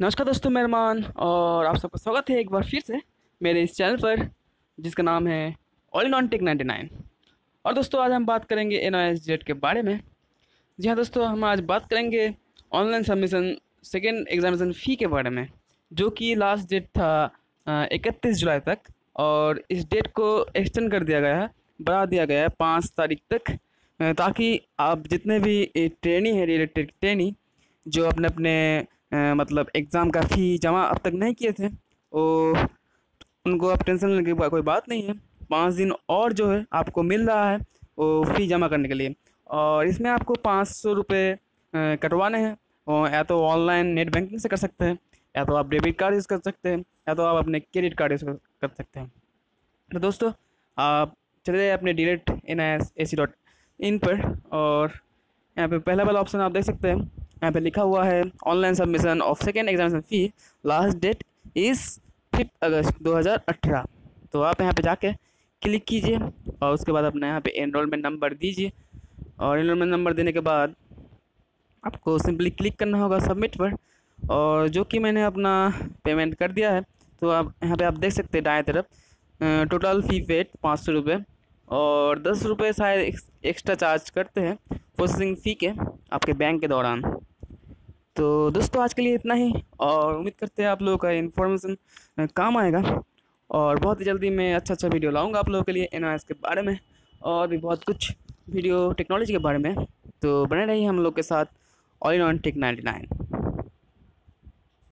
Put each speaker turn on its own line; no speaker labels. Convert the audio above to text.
नमस्कार दोस्तों मेहमान और आप सबका स्वागत है एक बार फिर से मेरे इस चैनल पर, जिसका नाम है all in one tech ninety nine. और दोस्तों, आज हम बात करेंगे एन आई एस जेड के बारे में। जी हाँ दोस्तों, हम आज बात करेंगे online submission, second examination fee के बारे में, जो कि लास्ट डेट था इकतीस जुलाई तक, और इस डेट को एक्सटेंड कर दिया गया है, बढ़ा दिया गया है पाँच तारीख तक ताकि आप जितने भी ट्रेनी है, रिलेटेड ट्रेनी, जो अपने अपने मतलब एग्ज़ाम का फ़ी जमा अब तक नहीं किए थे। वो उनको अब टेंशन लेने की कोई बात नहीं है। पाँच दिन और जो है, आपको मिल रहा है, वो फ़ी जमा करने के लिए। और इसमें आपको पाँच सौ रुपये कटवाने हैं। और या तो ऑनलाइन नेट बैंकिंग से कर सकते हैं, या तो आप डेबिट कार्ड यूज़ कर सकते हैं, या तो आप अपने क्रेडिट कार्ड यूज़ कर सकते हैं। तो दोस्तों, आप चले जाए अपने delete N I S A C dot in पर। और यहाँ पे पहला वाला ऑप्शन आप देख सकते हैं। यहाँ पे लिखा हुआ है online submission of second examination fee last date is fifth August 2018 तो आप यहाँ पे जाके क्लिक कीजिए और उसके बाद अपना यहाँ पे एनरोलमेंट नंबर दीजिए। और एनरोलमेंट नंबर देने के बाद आपको सिंपली क्लिक करना होगा सबमिट पर। और जो कि मैंने अपना पेमेंट कर दिया है तो आप यहाँ पे आप देख सकते हैं दाएँ तरफ़ टोटल फ़ी पेड पाँच सौ रुपये और दस रुपये शायद एक्स्ट्रा चार्ज करते हैं प्रोसेसिंग फ़ी के आपके बैंक के दौरान। तो दोस्तों, आज के लिए इतना ही, और उम्मीद करते हैं आप लोगों का इन्फॉर्मेशन काम आएगा। और बहुत ही जल्दी मैं अच्छा अच्छा वीडियो लाऊँगा आप लोगों के लिए एन के बारे में, और भी बहुत कुछ वीडियो टेक्नोलॉजी के बारे में। तो बने रहिए हम लोग के साथ all in one tech ninety nine